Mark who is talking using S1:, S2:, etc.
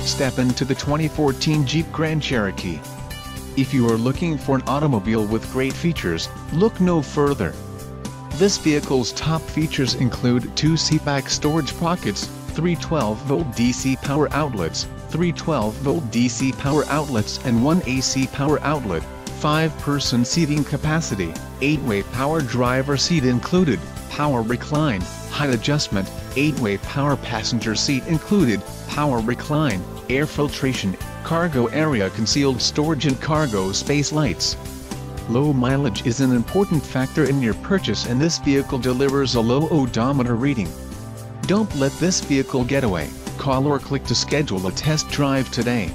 S1: Step into the 2014 Jeep Grand Cherokee. If you are looking for an automobile with great features, look no further. This vehicle's top features include two seatback storage pockets, three 12-volt DC power outlets, three 12-volt DC power outlets and one AC power outlet, 5-person seating capacity, 8-way power driver seat included, power recline, height adjustment, 8-way power passenger seat included, power recline, air filtration, cargo area concealed storage and cargo space lights. Low mileage is an important factor in your purchase and this vehicle delivers a low odometer reading. Don't let this vehicle get away, call or click to schedule a test drive today.